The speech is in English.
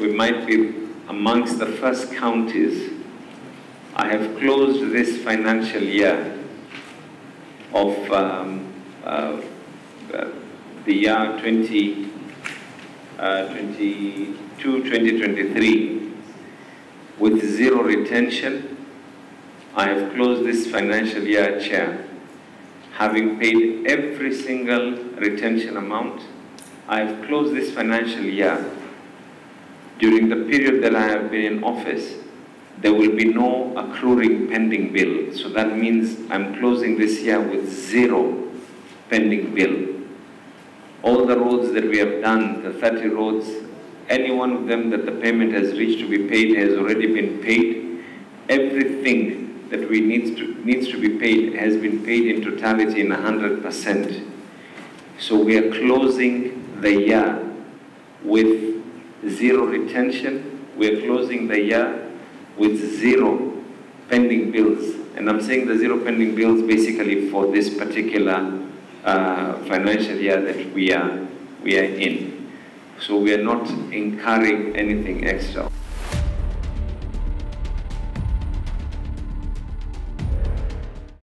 we might be amongst the first counties. I have closed this financial year of um, uh, the year 20, uh, 22, 2023 with zero retention. I have closed this financial year, Chair, having paid every single retention amount. I have closed this financial year during the period that I have been in office, there will be no accruing pending bill. So that means I'm closing this year with zero pending bill. All the roads that we have done, the 30 roads, any one of them that the payment has reached to be paid has already been paid. Everything that we needs to, needs to be paid has been paid in totality in 100%. So we are closing the year with zero retention. We're closing the year with zero pending bills. And I'm saying the zero pending bills basically for this particular uh, financial year that we are, we are in. So we are not incurring anything extra.